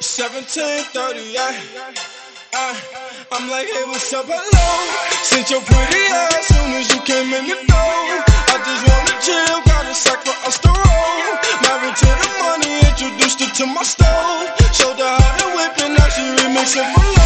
1738. I, I'm like, hey, what's up? Hello. Since your pretty ass soon as you came in the door. I just wanna chill, got a sack for us to roll. Married to the money, introduced her to my stove. Showed her how to whip, and now she remixing for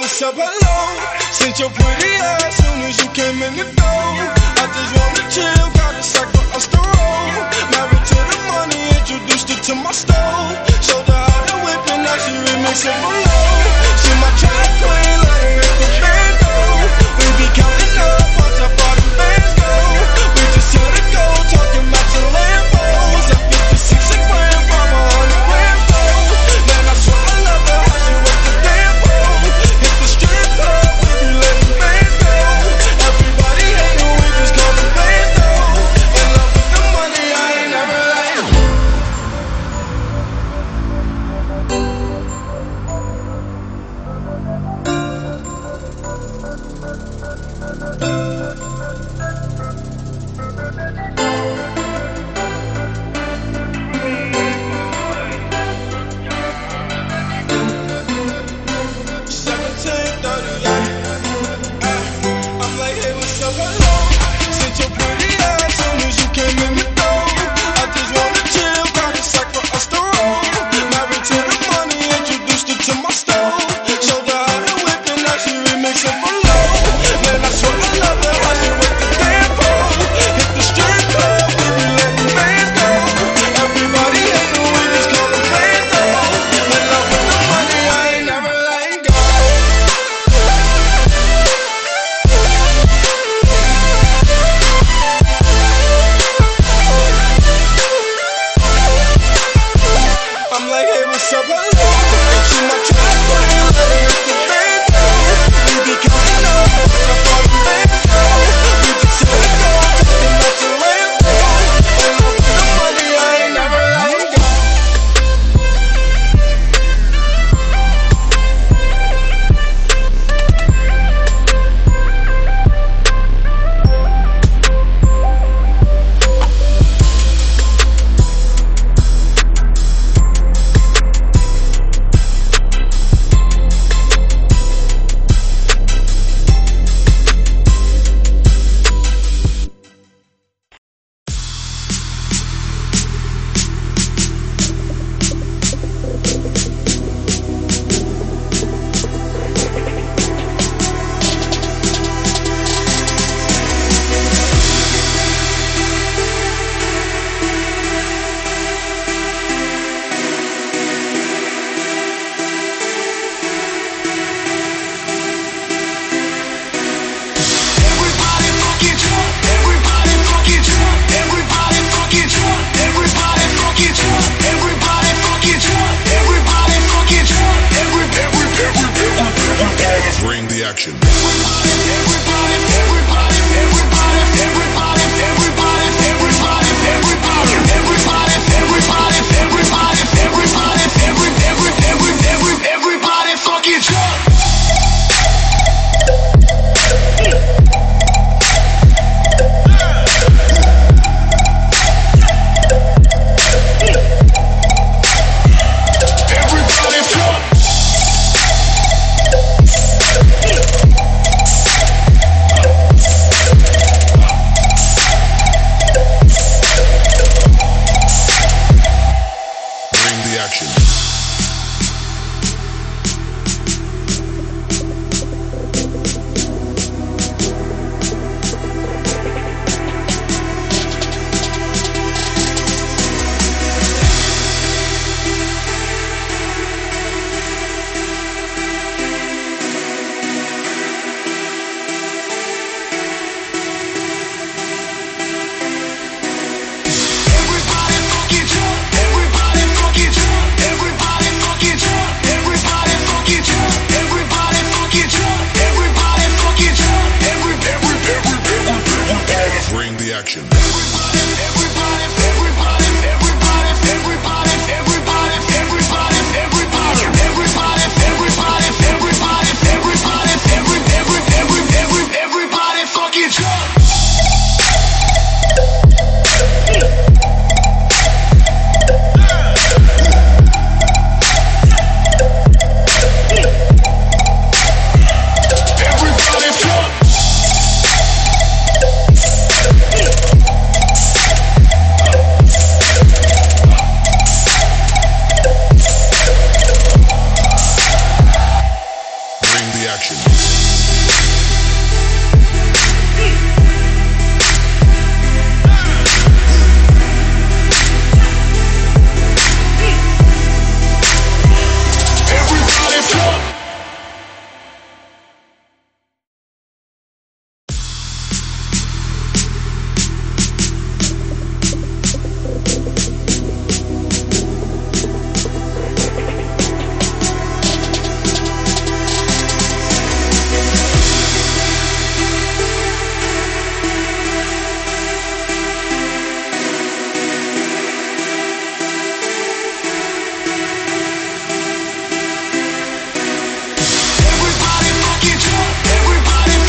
gave up alone. Sent your pretty ass soon as you came in the door. I just wanna chill, got a sack for us to roll. Married to the money, introduced her to my stove. Showed her how to whip and now she remixing below. She my track queen. Bring the action. Everybody, everybody, everybody,